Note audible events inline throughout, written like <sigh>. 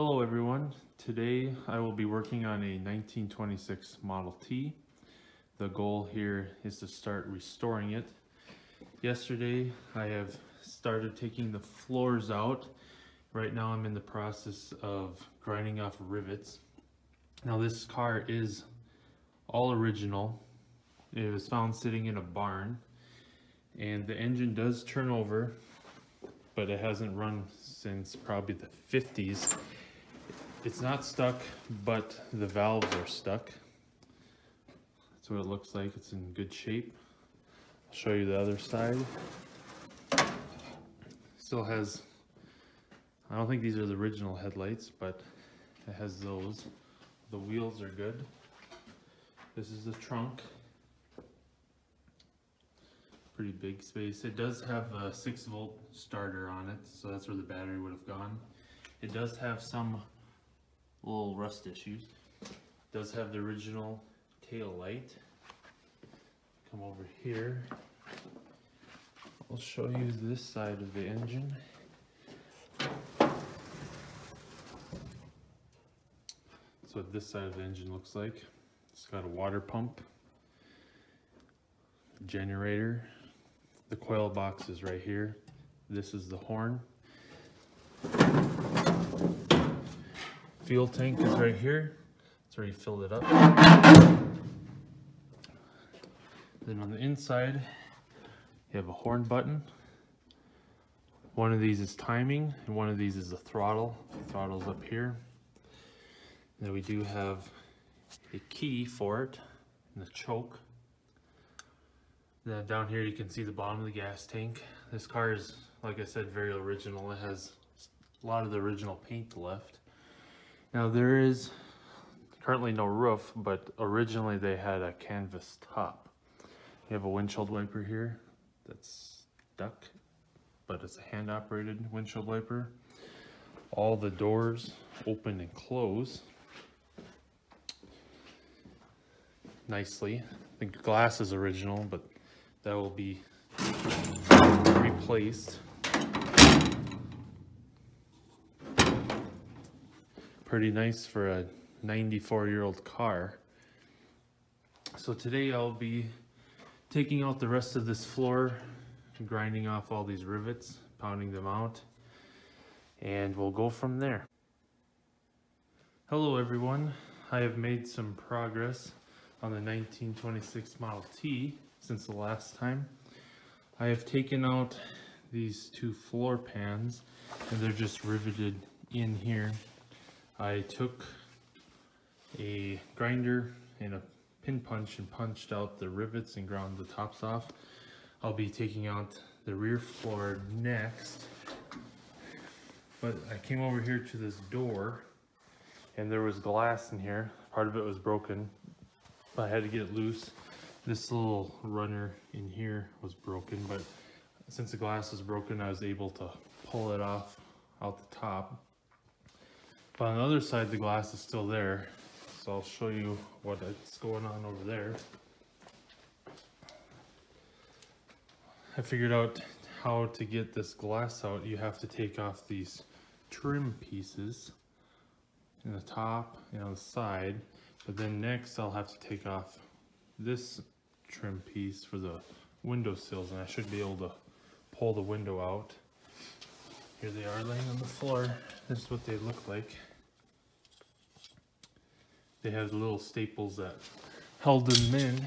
Hello everyone. Today I will be working on a 1926 Model T. The goal here is to start restoring it. Yesterday I have started taking the floors out. Right now I'm in the process of grinding off rivets. Now this car is all original. It was found sitting in a barn and the engine does turn over but it hasn't run since probably the 50s it's not stuck, but the valves are stuck. That's what it looks like. It's in good shape. I'll show you the other side. Still has, I don't think these are the original headlights, but it has those. The wheels are good. This is the trunk. Pretty big space. It does have a 6 volt starter on it, so that's where the battery would have gone. It does have some little rust issues. Does have the original tail light. Come over here. I'll show you this side of the engine. That's what this side of the engine looks like. It's got a water pump, generator. The coil box is right here. This is the horn. Fuel tank is right here. It's already filled it up. Then on the inside, you have a horn button. One of these is timing, and one of these is the throttle. The throttle's up here. then we do have a key for it, and the choke. Then down here you can see the bottom of the gas tank. This car is, like I said, very original. It has a lot of the original paint left. Now there is currently no roof, but originally they had a canvas top. You have a windshield wiper here that's stuck, but it's a hand operated windshield wiper. All the doors open and close nicely. The glass is original, but that will be replaced. Pretty nice for a 94 year old car. So today I'll be taking out the rest of this floor, grinding off all these rivets, pounding them out, and we'll go from there. Hello everyone. I have made some progress on the 1926 Model T since the last time. I have taken out these two floor pans and they're just riveted in here I took a grinder and a pin punch and punched out the rivets and ground the tops off. I'll be taking out the rear floor next. But I came over here to this door and there was glass in here. Part of it was broken. I had to get it loose. This little runner in here was broken, but since the glass was broken, I was able to pull it off out the top. But on the other side, the glass is still there. So I'll show you what's going on over there. I figured out how to get this glass out. You have to take off these trim pieces in the top and on the side. But then next I'll have to take off this trim piece for the window sills and I should be able to pull the window out. Here they are laying on the floor. This is what they look like they have little staples that held them in.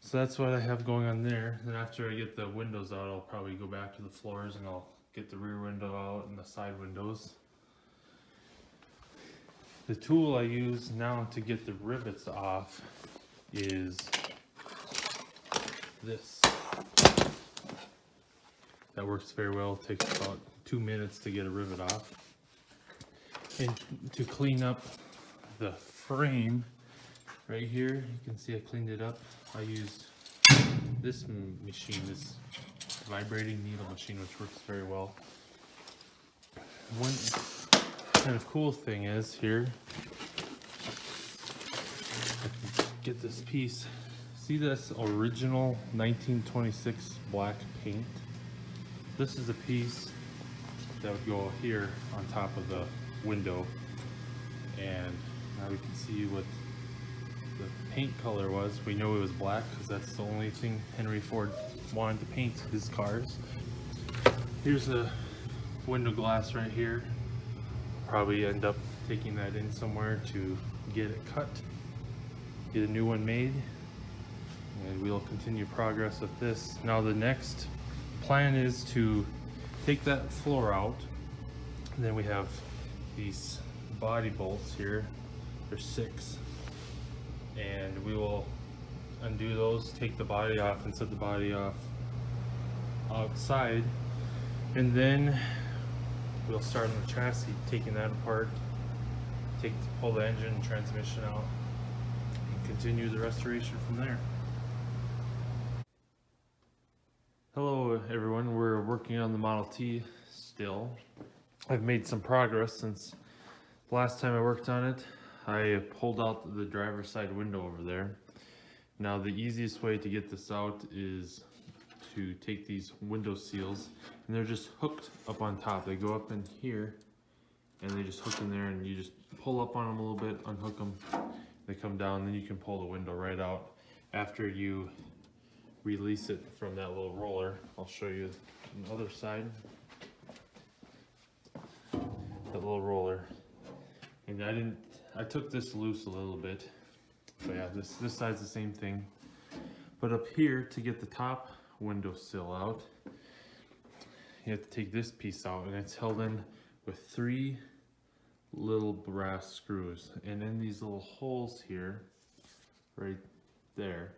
So that's what I have going on there. Then after I get the windows out, I'll probably go back to the floors and I'll get the rear window out and the side windows. The tool I use now to get the rivets off is this. That works very well. It takes about two minutes to get a rivet off. And to clean up the frame right here. You can see I cleaned it up. I used this machine, this vibrating needle machine, which works very well. One kind of cool thing is here, get this piece. See this original 1926 black paint? This is a piece that would go here on top of the window. And now we can see what the paint color was. We know it was black because that's the only thing Henry Ford wanted to paint his cars. Here's a window glass right here. Probably end up taking that in somewhere to get it cut, get a new one made, and we'll continue progress with this. Now the next plan is to take that floor out, and then we have these body bolts here. There's six, and we will undo those, take the body off, and set the body off outside, and then we'll start on the chassis, taking that apart, take pull the engine and transmission out, and continue the restoration from there. Hello everyone, we're working on the Model T still. I've made some progress since the last time I worked on it. I pulled out the driver's side window over there. Now the easiest way to get this out is to take these window seals and they're just hooked up on top. They go up in here and they just hook in there and you just pull up on them a little bit, unhook them, they come down, then you can pull the window right out after you release it from that little roller. I'll show you the other side. That little roller. And I didn't, I took this loose a little bit. But yeah, this, this side's the same thing. But up here, to get the top window sill out, you have to take this piece out and it's held in with three little brass screws. And in these little holes here, right there,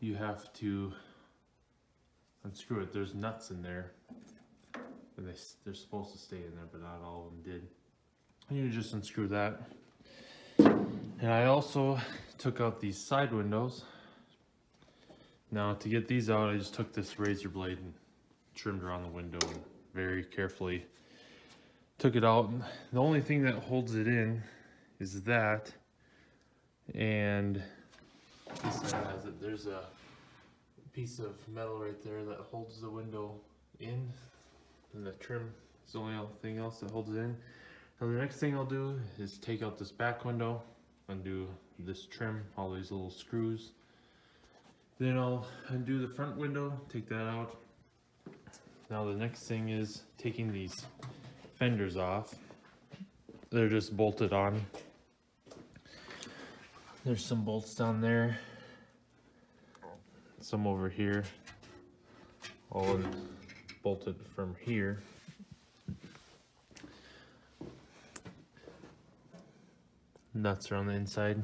you have to unscrew it. There's nuts in there. And they, they're supposed to stay in there, but not all of them did. And you just unscrew that. And I also took out these side windows. Now to get these out, I just took this razor blade and trimmed around the window and very carefully took it out. The only thing that holds it in is that. And it. There's a piece of metal right there that holds the window in. And the trim is the only thing else that holds it in. Now the next thing I'll do is take out this back window, undo this trim, all these little screws. Then I'll undo the front window, take that out. Now the next thing is taking these fenders off. They're just bolted on. There's some bolts down there. Some over here. All bolted from here. Nuts are on the inside.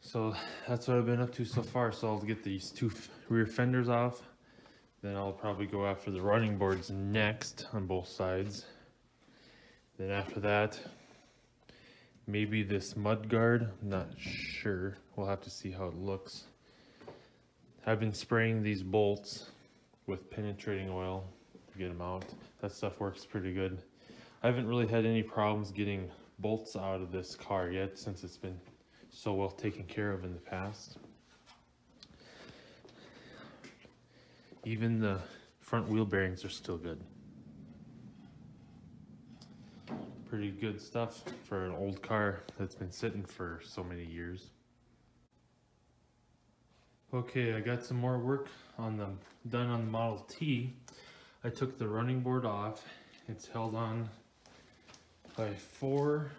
So that's what I've been up to so far. So I'll get these two rear fenders off. Then I'll probably go after the running boards next on both sides. Then after that, maybe this mud guard, I'm not sure. We'll have to see how it looks. I've been spraying these bolts with penetrating oil to get them out. That stuff works pretty good. I haven't really had any problems getting bolts out of this car yet since it's been so well taken care of in the past. Even the front wheel bearings are still good. Pretty good stuff for an old car that's been sitting for so many years. Okay, I got some more work on the done on the Model T. I took the running board off. It's held on by four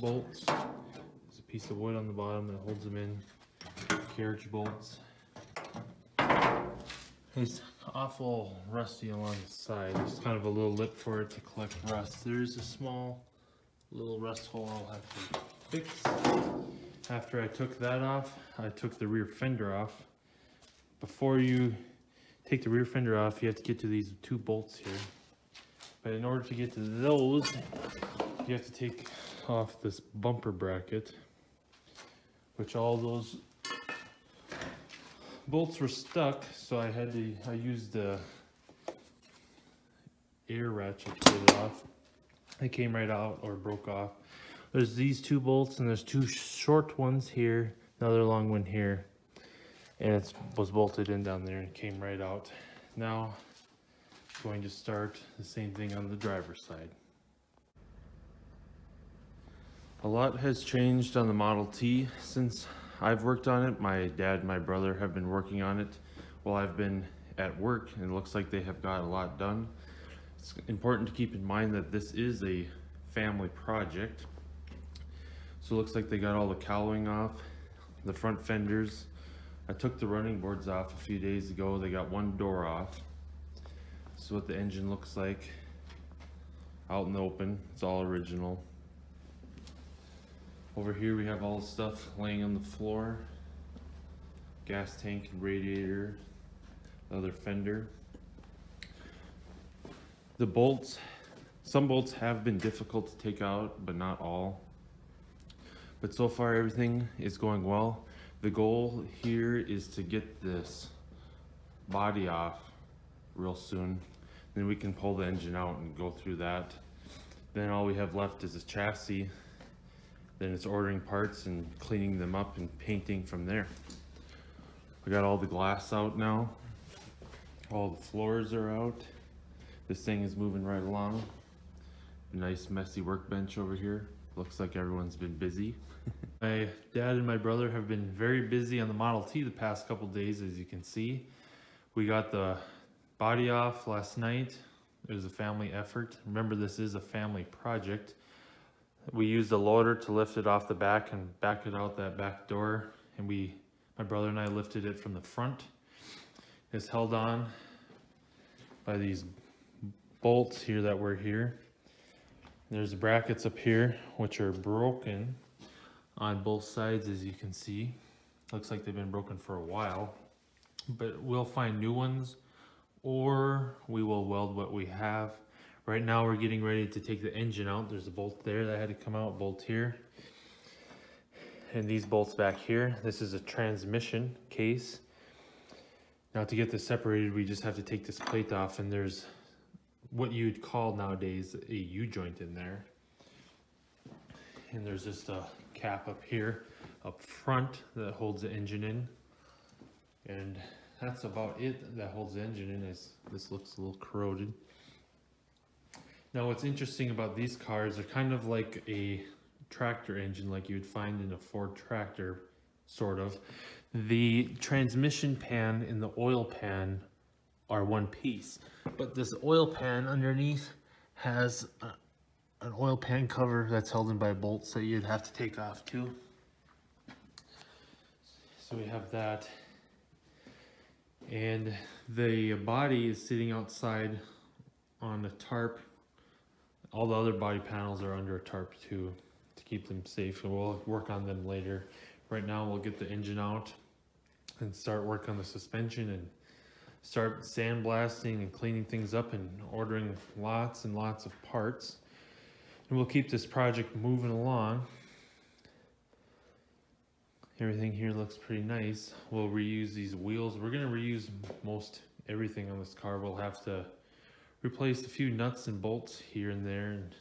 bolts. There's a piece of wood on the bottom that holds them in. Carriage bolts. It's awful rusty along the side. There's kind of a little lip for it to collect rust. There's a small little rust hole I'll have to fix. After I took that off, I took the rear fender off. Before you take the rear fender off, you have to get to these two bolts here. But in order to get to those, you have to take off this bumper bracket, which all those bolts were stuck, so I had to, I used the air ratchet to get it off. It came right out or broke off. There's these two bolts and there's two short ones here, another long one here. And it was bolted in down there and came right out. Now, going to start the same thing on the driver's side. A lot has changed on the Model T since I've worked on it. My dad my brother have been working on it while I've been at work and it looks like they have got a lot done. It's important to keep in mind that this is a family project. So it looks like they got all the cowling off, the front fenders. I took the running boards off a few days ago. They got one door off. This is what the engine looks like out in the open. It's all original. Over here we have all the stuff laying on the floor. Gas tank and radiator, the other fender. The bolts, some bolts have been difficult to take out, but not all. But so far everything is going well. The goal here is to get this body off real soon. Then we can pull the engine out and go through that. Then all we have left is a chassis then it's ordering parts and cleaning them up and painting from there. We got all the glass out now. All the floors are out. This thing is moving right along. Nice messy workbench over here. Looks like everyone's been busy. <laughs> my dad and my brother have been very busy on the Model T the past couple days as you can see. We got the body off last night. It was a family effort. Remember this is a family project. We used a loader to lift it off the back and back it out that back door. And we, my brother and I lifted it from the front. It's held on by these bolts here that were here. There's brackets up here, which are broken on both sides, as you can see. Looks like they've been broken for a while, but we'll find new ones or we will weld what we have. Right now we're getting ready to take the engine out. There's a bolt there that had to come out, bolt here. And these bolts back here. This is a transmission case. Now to get this separated, we just have to take this plate off and there's what you'd call nowadays a U-joint in there. And there's just a cap up here, up front that holds the engine in. And that's about it that holds the engine in. As this looks a little corroded. Now what's interesting about these cars, they're kind of like a tractor engine like you would find in a Ford tractor, sort of. The transmission pan and the oil pan are one piece, but this oil pan underneath has a, an oil pan cover that's held in by bolts that you'd have to take off too. So we have that. And the body is sitting outside on a tarp all the other body panels are under a tarp too to keep them safe and we'll work on them later. Right now we'll get the engine out and start work on the suspension and start sandblasting and cleaning things up and ordering lots and lots of parts. And we'll keep this project moving along. Everything here looks pretty nice. We'll reuse these wheels. We're gonna reuse most everything on this car. We'll have to replaced a few nuts and bolts here and there. And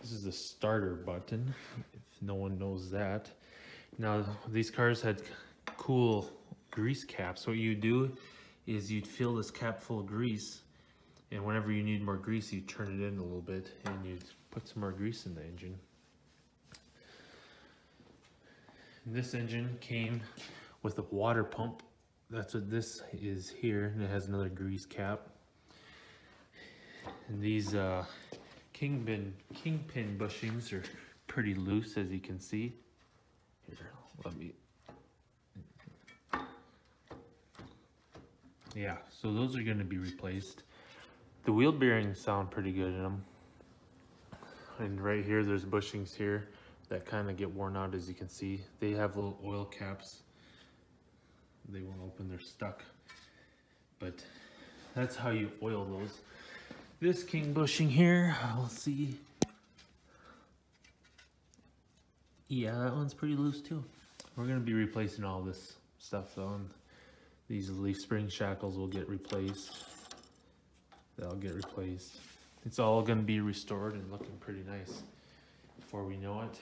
this is the starter button, if no one knows that. Now, these cars had cool grease caps. What you do is you'd fill this cap full of grease and whenever you need more grease, you turn it in a little bit and you'd put some more grease in the engine. And this engine came with a water pump. That's what this is here, and it has another grease cap. And these uh, kingpin, kingpin bushings are pretty loose as you can see. Here, let me. Yeah, so those are going to be replaced. The wheel bearings sound pretty good in them. And right here, there's bushings here that kind of get worn out as you can see. They have little oil caps. They won't open, they're stuck. But that's how you oil those. This king bushing here, we'll see. Yeah, that one's pretty loose too. We're gonna be replacing all this stuff though, and these leaf spring shackles will get replaced. They'll get replaced. It's all gonna be restored and looking pretty nice before we know it.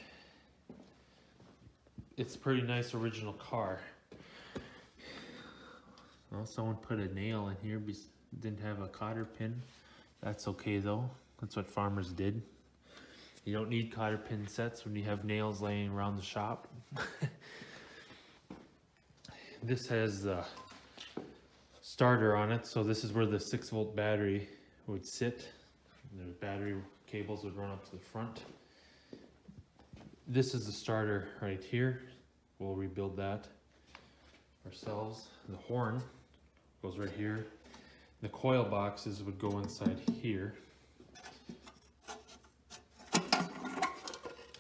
It's a pretty nice original car. Well, someone put a nail in here, didn't have a cotter pin. That's okay though. That's what farmers did. You don't need cotter pin sets when you have nails laying around the shop. <laughs> this has the starter on it, so this is where the 6 volt battery would sit. The battery cables would run up to the front. This is the starter right here. We'll rebuild that ourselves. The horn goes right here. The coil boxes would go inside here.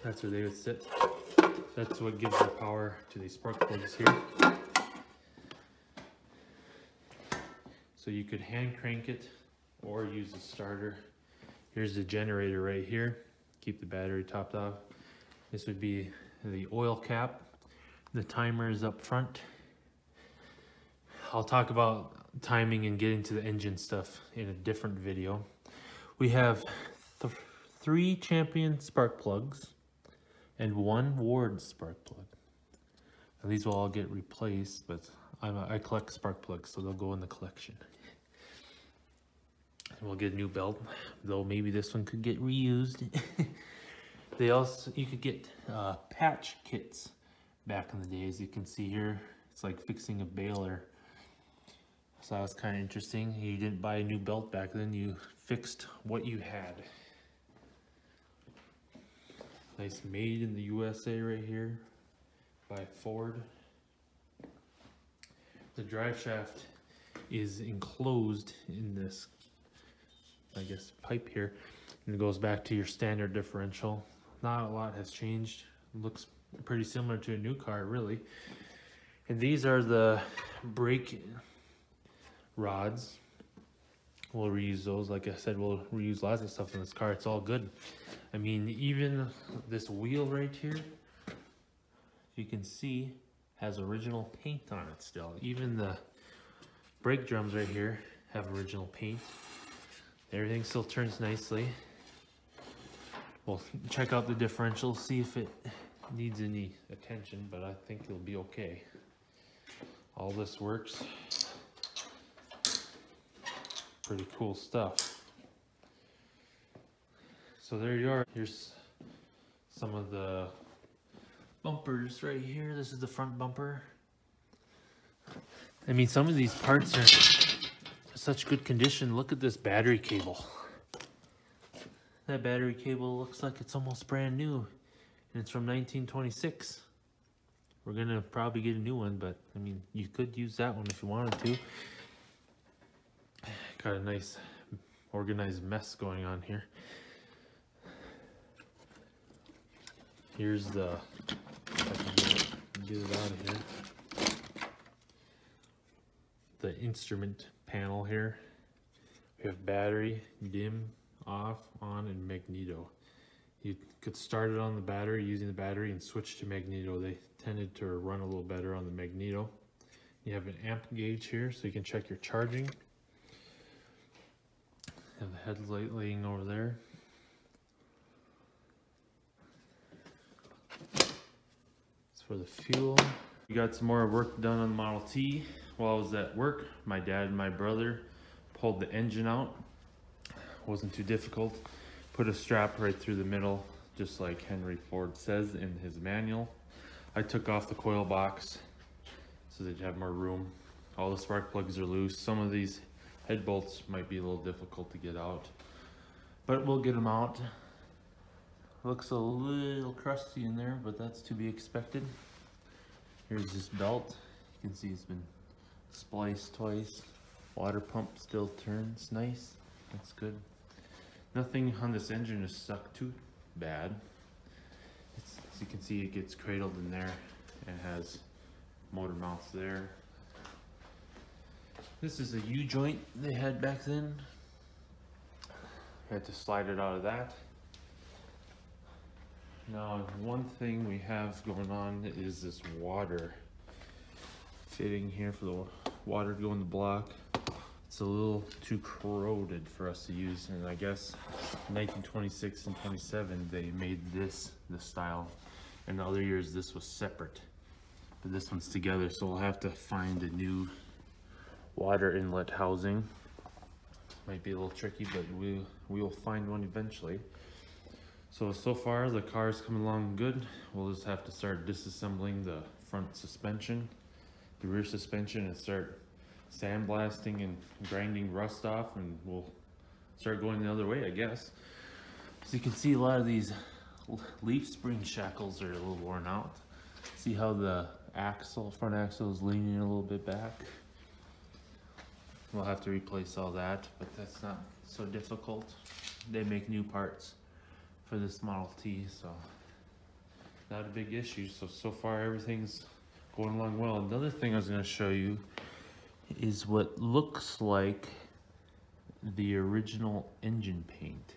That's where they would sit. That's what gives the power to these spark plugs here. So you could hand crank it or use a starter. Here's the generator right here. Keep the battery topped off. This would be the oil cap. The timer is up front. I'll talk about timing and getting to the engine stuff in a different video. We have th three champion spark plugs and one Ward spark plug. These will all get replaced, but I'm a, I collect spark plugs, so they'll go in the collection. We'll get a new belt, though maybe this one could get reused. <laughs> they also, you could get uh, patch kits back in the day, as you can see here. It's like fixing a baler. So that was kind of interesting. You didn't buy a new belt back then, you fixed what you had. Nice made in the USA right here by Ford. The drive shaft is enclosed in this, I guess, pipe here. And it goes back to your standard differential. Not a lot has changed. Looks pretty similar to a new car, really. And these are the brake rods. We'll reuse those. Like I said, we'll reuse lots of stuff in this car. It's all good. I mean, even this wheel right here, you can see, has original paint on it still. Even the brake drums right here have original paint. Everything still turns nicely. We'll check out the differential, see if it needs any attention, but I think it'll be okay. All this works. Pretty cool stuff. So there you are. Here's some of the bumpers right here. This is the front bumper. I mean, some of these parts are such good condition. Look at this battery cable. That battery cable looks like it's almost brand new. And it's from 1926. We're gonna probably get a new one, but I mean, you could use that one if you wanted to. Got a nice organized mess going on here. Here's the, get it out of here. The instrument panel here. We have battery, dim, off, on, and magneto. You could start it on the battery using the battery and switch to magneto. They tended to run a little better on the magneto. You have an amp gauge here so you can check your charging. Have the headlight laying over there. It's for the fuel. We got some more work done on the Model T. While I was at work, my dad and my brother pulled the engine out. Wasn't too difficult. Put a strap right through the middle, just like Henry Ford says in his manual. I took off the coil box so you have more room. All the spark plugs are loose. Some of these head bolts might be a little difficult to get out, but we'll get them out. Looks a little crusty in there, but that's to be expected. Here's this belt. You can see it's been spliced twice. Water pump still turns nice. That's good. Nothing on this engine is stuck too bad. It's, as you can see, it gets cradled in there and has motor mounts there. This is a U-joint they had back then. I had to slide it out of that. Now, one thing we have going on is this water fitting here for the water to go in the block. It's a little too corroded for us to use, and I guess 1926 and 27 they made this this style, and the other years this was separate, but this one's together, so we'll have to find a new water inlet housing. Might be a little tricky, but we we will find one eventually. So, so far the car is coming along good. We'll just have to start disassembling the front suspension, the rear suspension and start sandblasting and grinding rust off and we'll start going the other way, I guess. As you can see, a lot of these leaf spring shackles are a little worn out. See how the axle, front axle is leaning a little bit back? We'll have to replace all that, but that's not so difficult. They make new parts for this Model T, so not a big issue. So, so far everything's going along well. Another thing I was gonna show you is what looks like the original engine paint.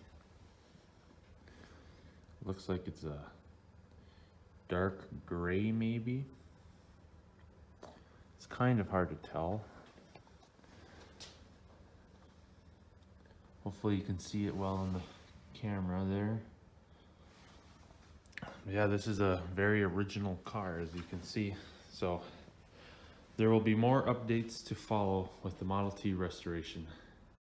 Looks like it's a dark gray maybe. It's kind of hard to tell. Hopefully you can see it well on the camera there. Yeah, this is a very original car as you can see. So there will be more updates to follow with the Model T restoration.